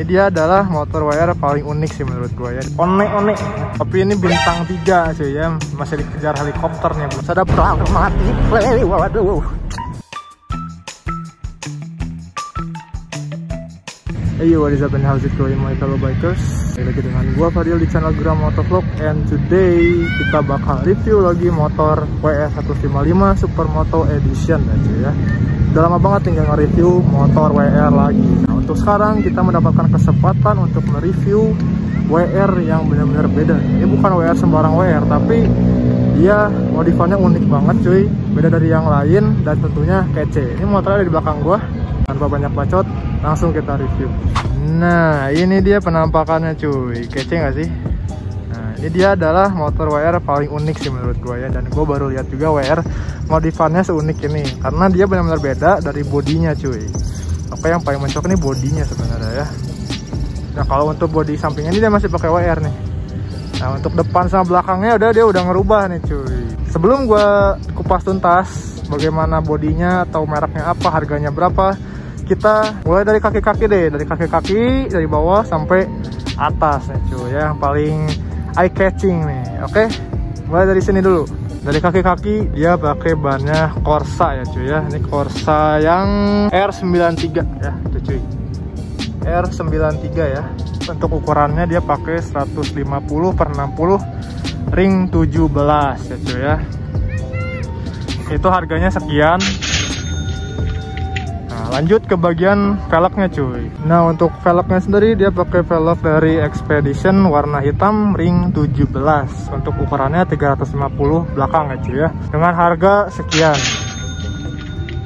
Ini dia adalah motor WR paling unik sih menurut gue ya. Onek-onek. Tapi ini bintang 3 sih ya. Masih dikejar helikopter nih. Ada perang mati. Waduh. Hey what is up and how's it going my fellow bikers Balik lagi dengan gua Fadil di channel Gram Motovlog And today kita bakal review lagi motor WR155 Supermoto Edition cuy ya Udah lama banget tinggal nge-review motor WR lagi sekarang kita mendapatkan kesempatan untuk mereview WR yang benar-benar beda. Ini bukan WR sembarang WR tapi dia modifannya unik banget cuy. Beda dari yang lain dan tentunya kece. Ini motornya ada di belakang gua. Tanpa banyak bacot langsung kita review. Nah ini dia penampakannya cuy. Kece nggak sih? Nah ini dia adalah motor WR paling unik sih menurut gue ya. Dan gue baru lihat juga WR modifannya seunik ini. Karena dia benar-benar beda dari bodinya cuy oke yang paling mencok ini bodinya sebenarnya ya. Nah kalau untuk bodi sampingnya ini dia masih pakai WR nih. Nah untuk depan sama belakangnya udah dia udah ngerubah nih cuy. Sebelum gue kupas tuntas bagaimana bodinya atau mereknya apa harganya berapa kita mulai dari kaki-kaki deh. Dari kaki-kaki dari bawah sampai atas nih cuy ya. Yang paling eye catching nih oke? Mulai dari sini dulu dari kaki-kaki dia pakai bannya Corsa ya cuy ya. Ini Corsa yang R93 ya tuh cuy. R93 ya. Untuk ukurannya dia pakai 150 per 60 ring 17 ya cuy ya. Itu harganya sekian lanjut ke bagian velgnya cuy. Nah untuk velgnya sendiri dia pakai velg dari Expedition warna hitam ring 17 untuk ukurannya 350 belakang ya cuy ya. Dengan harga sekian.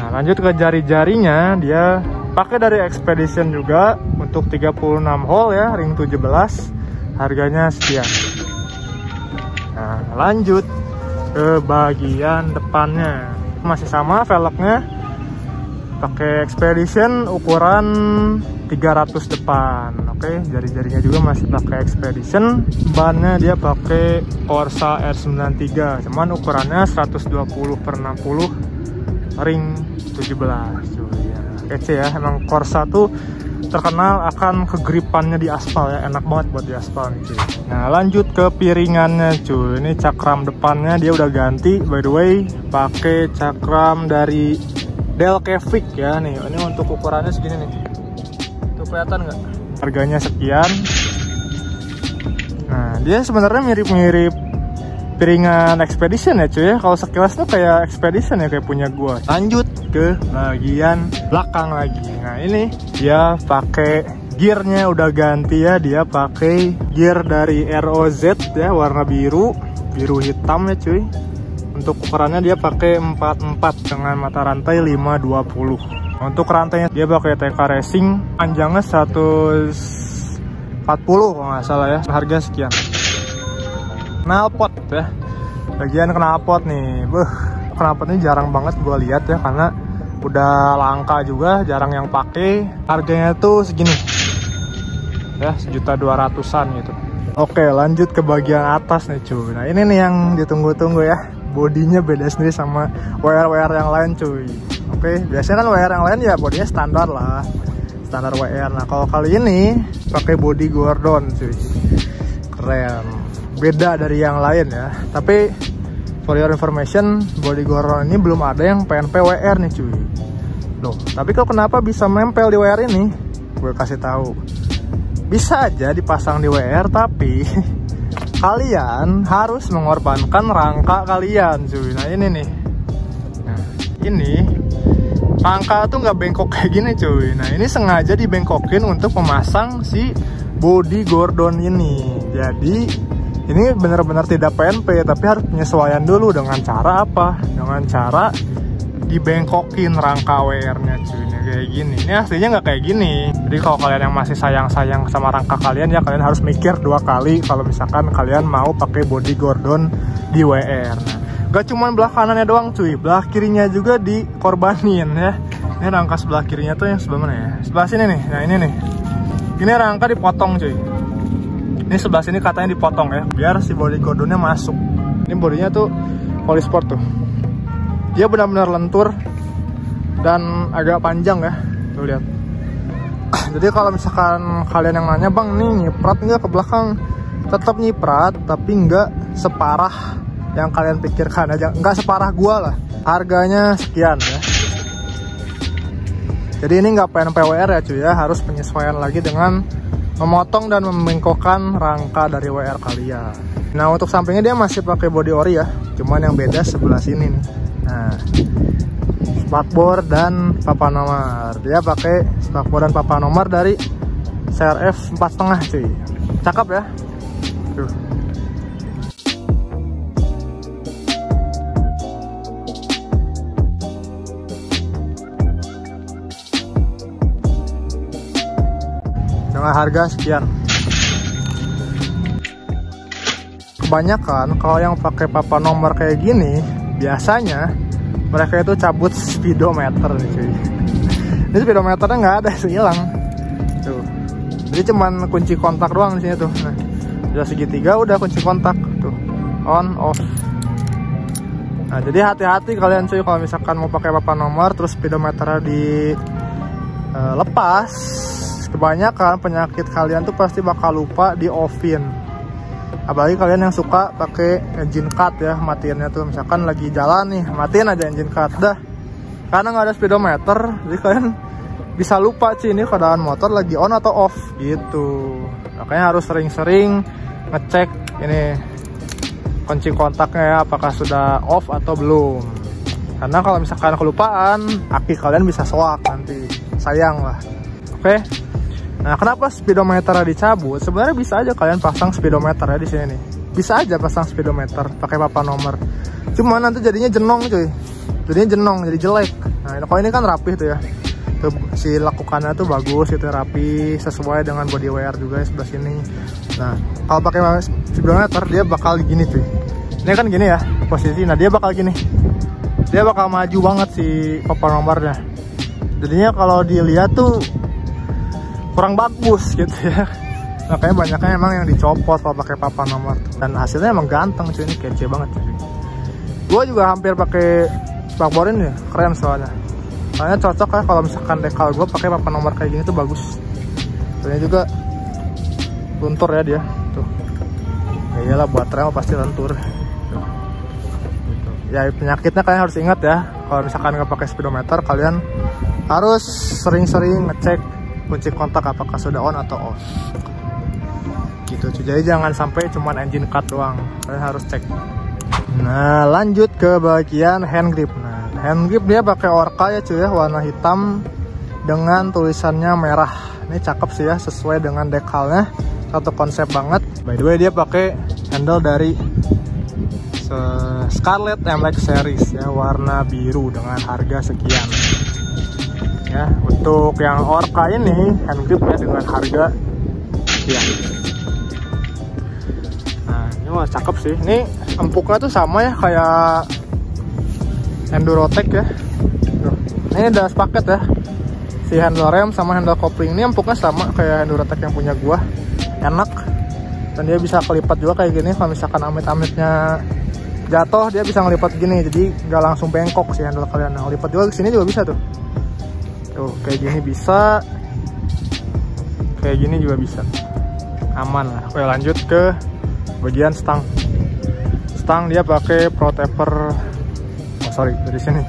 Nah lanjut ke jari-jarinya. Dia pakai dari Expedition juga untuk 36 hole ya ring 17 harganya sekian. Nah lanjut ke bagian depannya. Masih sama velgnya pakai Expedition ukuran 300 depan oke? Jari-jarinya juga masih pakai Expedition. Bannya dia pakai Corsa R93 cuman ukurannya 120 per 60 ring 17 cuy. Ya kece ya emang Corsa tuh terkenal akan kegripannya di aspal ya enak banget buat di aspal nih cuy. Nah lanjut ke piringannya cuy. Ini cakram depannya dia udah ganti by the way pakai cakram dari Delcavic ya nih. Ini untuk ukurannya segini nih. Tuh kelihatan nggak? Harganya sekian. Nah dia sebenarnya mirip-mirip piringan Expedition ya cuy ya. Kalau sekilas tuh kayak Expedition ya kayak punya gua. Lanjut ke bagian belakang lagi. Nah ini dia pakai gearnya. Udah ganti ya dia pakai gear dari ROZ ya warna biru. Biru hitam ya cuy untuk ukurannya dia pakai 44 dengan mata rantai 520. Untuk rantainya dia pakai TK Racing, panjangnya 140 kalau nggak salah ya. Harga sekian. Knalpot ya. Bagian knalpot nih. Beuh, knalpot ini jarang banget gue lihat ya karena udah langka juga, jarang yang pakai. Harganya tuh segini. Ya, sejuta dua ratusan gitu. Oke, lanjut ke bagian atas nih cuy. Nah, ini nih yang ditunggu-tunggu ya bodinya beda sendiri sama WR-WR yang lain cuy. Oke biasanya kan WR yang lain ya bodinya standar lah. Standar WR nah kalau kali ini pakai body Gordon cuy. Keren. Beda dari yang lain ya. Tapi for your information body Gordon ini belum ada yang PNP WR nih cuy. Loh tapi kok kenapa bisa nempel di WR ini? Gue kasih tahu. Bisa aja dipasang di WR tapi kalian harus mengorbankan rangka kalian cuy. Nah ini nih. Nah ini rangka tuh nggak bengkok kayak gini cuy. Nah ini sengaja dibengkokin untuk memasang si body Gordon ini. Jadi ini benar-benar tidak PNP tapi harus penyesuaian dulu dengan cara apa? Dengan cara dibengkokin rangka WR nya cuy kayak gini. Ini aslinya nggak kayak gini. Jadi kalau kalian yang masih sayang-sayang sama rangka kalian ya kalian harus mikir dua kali kalau misalkan kalian mau pakai body Gordon di WR gak cuma belah kanannya doang cuy. Belah kirinya juga dikorbanin ya. Ini rangka sebelah kirinya tuh yang sebelah mana ya? Sebelah sini nih. Nah ini nih. Ini rangka dipotong cuy. Ini sebelah sini katanya dipotong ya. Biar si body Gordonnya masuk. Ini bodinya tuh Polysport tuh. Dia benar-benar lentur dan agak panjang ya tuh lihat. Jadi kalau misalkan kalian yang nanya bang nih nyiprat nggak ke belakang? Tetap nyiprat tapi nggak separah yang kalian pikirkan aja. Nggak separah gua lah. Harganya sekian ya. Jadi ini nggak PNPWR ya cuy ya. Harus penyesuaian lagi dengan memotong dan membengkokkan rangka dari WR kalian. Nah untuk sampingnya dia masih pakai body ori ya. Cuman yang beda sebelah sini nih. Nah spakbor dan papa nomor dia pakai spakbor dan papa nomor dari CRF 4,5 cuy. Cakep ya? Tuh. Dengan harga sekian. Kebanyakan kalau yang pakai papa nomor kayak gini biasanya mereka itu cabut speedometer nih cuy. Ini speedometernya nggak ada hilang. Tuh. Jadi cuman kunci kontak doang di sini tuh. Nah, udah segitiga udah kunci kontak tuh. On off. Nah jadi hati-hati kalian cuy kalau misalkan mau pakai papa nomor terus speedometernya di uh, lepas. Kebanyakan penyakit kalian tuh pasti bakal lupa di offin apalagi kalian yang suka pakai engine cut ya matiinnya tuh. Misalkan lagi jalan nih matiin aja engine cut dah. Karena nggak ada speedometer jadi kalian bisa lupa sih ini keadaan motor lagi on atau off gitu. Makanya harus sering-sering ngecek ini kunci kontaknya ya apakah sudah off atau belum. Karena kalau misalkan kelupaan aki kalian bisa soak nanti. Sayang lah. Oke Nah, kenapa speedometer dicabut? Sebenarnya bisa aja kalian pasang speedometer ya di sini nih. Bisa aja pasang speedometer pakai papa nomor. Cuma nanti jadinya jenong cuy. Jadinya jenong, jadi jelek. Nah, kalau ini kan rapi tuh ya. Tuh, si lakukannya tuh bagus itu rapi sesuai dengan body wear juga ya sebelah sini. Nah, kalau pakai speedometer dia bakal gini tuh. Ini kan gini ya posisi. Nah, dia bakal gini. Dia bakal maju banget si papa nomornya. Jadinya kalau dilihat tuh kurang bagus gitu ya. Makanya banyaknya emang yang dicopot kalau pakai papan nomor. Dan hasilnya emang ganteng cuy. Ini kece banget cuy. Gue juga hampir pakai spakborin ya. Keren soalnya. Soalnya cocok ya kalau misalkan dekal gue pakai papan nomor kayak gini tuh bagus. Ini juga luntur ya dia. Tuh. Ya iyalah buat rem pasti lentur ya penyakitnya kalian harus ingat ya. Kalau misalkan nggak pakai speedometer kalian harus sering-sering ngecek kunci kontak apakah sudah on atau off. Gitu jadi jangan sampai cuman engine cut doang. Kalian harus cek. Nah lanjut ke bagian hand grip. Nah hand grip dia pakai orca ya cuy ya. Warna hitam dengan tulisannya merah. Ini cakep sih ya sesuai dengan dekalnya. Satu konsep banget. By the way dia pakai handle dari Scarlett MX series ya warna biru dengan harga sekian ya. Untuk yang orca ini hand grip ya dengan harga ya. Nah ini mah cakep sih. Ini empuknya tuh sama ya kayak Endurotech ya. Ini udah sepaket ya. Si handle rem sama handle kopling. Ini empuknya sama kayak Endurotech yang punya gua. Enak. Dan dia bisa kelipat juga kayak gini. Kalau misalkan amit-amitnya jatuh dia bisa ngelipat gini. Jadi nggak langsung bengkok sih handle kalian. Nah lipat juga sini juga bisa tuh tuh kayak gini bisa. Kayak gini juga bisa. Aman lah. Oke lanjut ke bagian stang. Stang dia pakai pro taper oh sorry dari sini.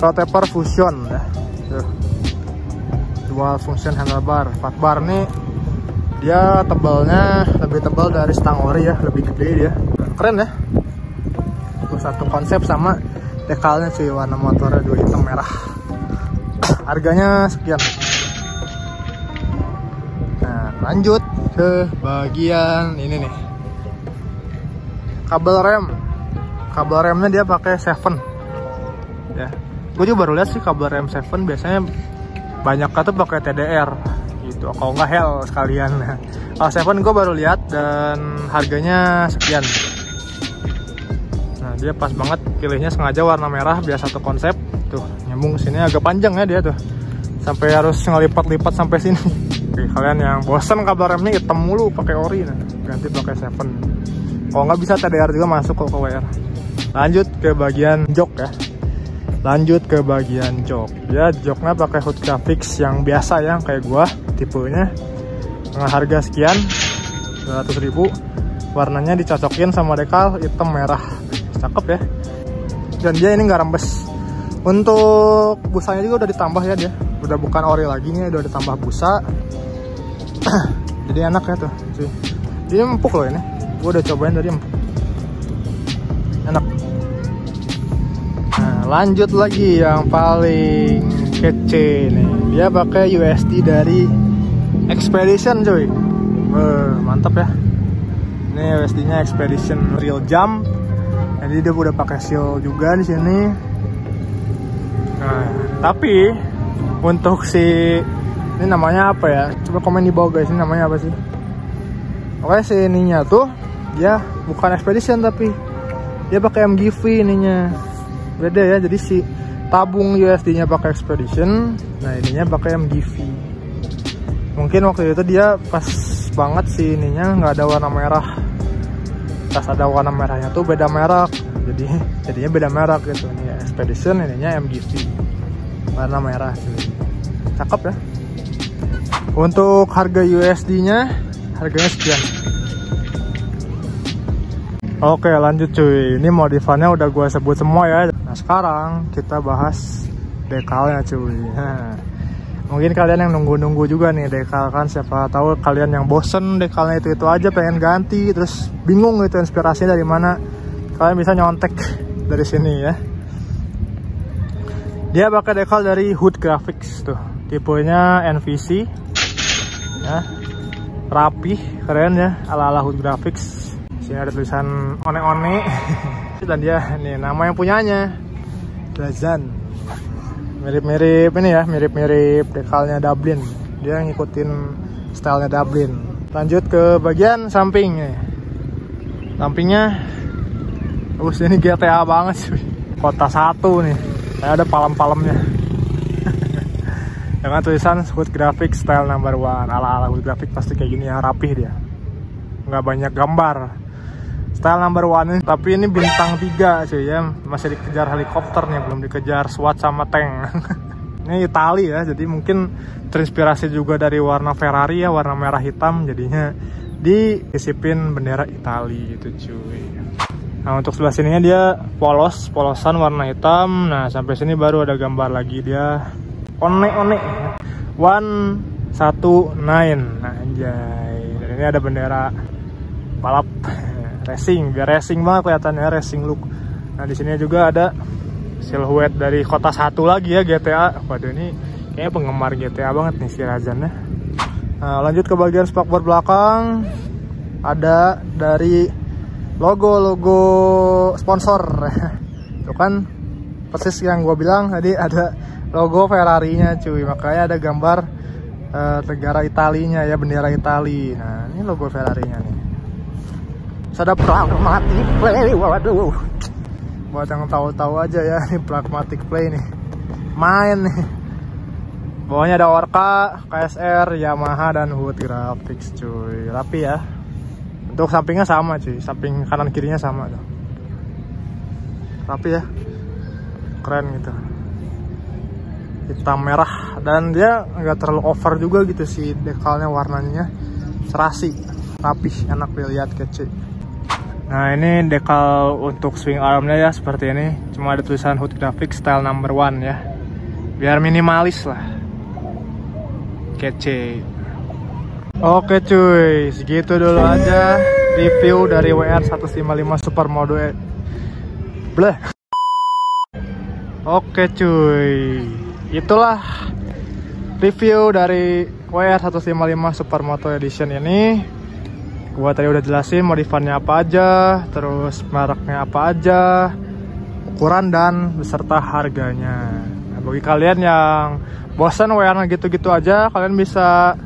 Pro taper fusion ya. Tuh. Dual function handlebar. 4 bar nih dia tebalnya lebih tebal dari stang ori ya. Lebih gede dia. Keren ya. Satu konsep sama dekalnya sih warna motornya dua hitam merah harganya sekian. Nah lanjut ke bagian ini nih. Kabel rem. Kabel remnya dia pakai 7 ya. Gue juga baru lihat sih kabel rem 7 biasanya banyak tuh pakai TDR gitu. Kalau nggak hell sekalian. Kalau 7 gue baru lihat dan harganya sekian. Nah dia pas banget pilihnya sengaja warna merah biar satu konsep tuh nyambung sini agak panjang ya dia tuh. Sampai harus ngelipat-lipat sampai sini. Oke, kalian yang bosan kabel remnya hitam mulu pakai ori nah ganti pakai seven. Kalau nggak bisa TDR juga masuk kok ke WR lanjut ke bagian jok ya. Lanjut ke bagian jok. Ya joknya pakai hood graphics yang biasa ya kayak gua tipenya. Dengan harga sekian 200 ribu. Warnanya dicocokin sama dekal hitam merah. Cakep ya. Dan dia ini nggak rembes untuk busanya juga udah ditambah ya dia. Udah bukan ori lagi nih udah ditambah busa. Jadi enak ya tuh dia empuk loh ini. Gua udah cobain tadi empuk. Enak. Nah lanjut lagi yang paling kece nih dia pakai USD dari Expedition Wah, mantap ya. Ini USD nya Expedition Real Jump. Jadi dia udah pakai seal juga di sini nah. Tapi untuk si ini namanya apa ya? Coba komen di bawah guys ini namanya apa sih? Oke si ininya tuh dia bukan Expedition tapi dia pakai MGV ininya. Beda ya jadi si tabung USD nya pakai Expedition nah ininya pakai MGV mungkin waktu itu dia pas banget sih ininya nggak ada warna merah. Pas ada warna merahnya tuh beda merek jadi jadinya beda merek gitu. ini Expedition ininya MGV warna merah. Sih cakep ya. Untuk harga USD nya harganya sekian. Oke lanjut cuy. Ini modifannya udah gue sebut semua ya. Nah sekarang kita bahas dekalnya cuy. Nah, Mungkin kalian yang nunggu-nunggu juga nih dekal kan Siapa tahu kalian yang bosen dekalnya itu-itu aja pengen ganti Terus bingung gitu inspirasinya dari mana. Kalian bisa nyontek dari sini ya Dia pakai dekal dari Hood Graphics tuh. Tipenya NVC ya. Rapih, keren ya. Ala-ala Hood Graphics. Sini ada tulisan one-one dan dia nih nama yang punyanya. Lazan mirip-mirip ini ya mirip-mirip dekalnya Dublin. Dia ngikutin stylenya Dublin. Lanjut ke bagian samping nih sampingnya Terus ini GTA banget sih. Kota satu nih kayak ada palem-palemnya. Dengan tulisan Hood Graphic Style Number One. Ala-ala Hood Graphic pasti kayak gini ya rapih dia. Nggak banyak gambar. Style number one tapi ini bintang 3 cuy ya. Masih dikejar helikopter nih belum dikejar SWAT sama tank. Ini Itali ya jadi mungkin terinspirasi juga dari warna Ferrari ya warna merah hitam jadinya disipin bendera Itali gitu cuy nah untuk sebelah sininya dia polos polosan warna hitam. Nah sampai sini baru ada gambar lagi. Dia one one one satu nine. Nah anjay. Dan ini ada bendera balap. Racing. Biar racing banget kelihatannya racing look. Nah di sini juga ada siluet dari kota satu lagi ya GTA waduh ini kayaknya penggemar GTA banget nih si Razan ya. Nah, lanjut ke bagian spakbor belakang. Ada dari logo-logo sponsor. Itu kan persis yang gue bilang tadi ada logo Ferrari nya cuy. Makanya ada gambar uh, negara Italinya ya bendera Itali. Nah ini logo Ferrari nya nih. Ada pragmatic play waduh. Buat yang tahu-tahu aja ya ini pragmatic play nih. Main nih. Bawahnya ada Orca, KSR, Yamaha dan Hood Graphics cuy. Rapi ya untuk sampingnya sama cuy. Samping kanan kirinya sama tuh. Rapi ya. Keren gitu. Hitam merah. Dan dia nggak terlalu over juga gitu sih dekalnya warnanya. Serasi. Rapih enak dilihat kecil Nah ini dekal untuk swing armnya ya seperti ini. Cuma ada tulisan Hood Graphics style number one ya. Biar minimalis lah. Kece Oke cuy. Segitu dulu aja Review dari WR155 Supermoto e. Bleh. Oke cuy. Itulah Review dari WR155 Supermoto Edition ini. Gua tadi udah jelasin modifannya apa aja terus mereknya apa aja ukuran dan beserta harganya. Nah, bagi kalian yang bosan warna gitu-gitu aja kalian bisa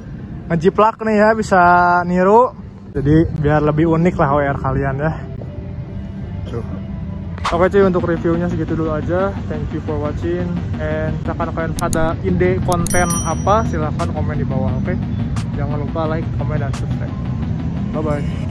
ngejiplak nih ya bisa niru jadi biar lebih unik lah WR kalian ya Tuh. Oke cuy untuk reviewnya segitu dulu aja Thank you for watching And misalkan kalian ada ide konten apa silahkan komen di bawah oke okay? Jangan lupa like, komen, dan subscribe Bye bye.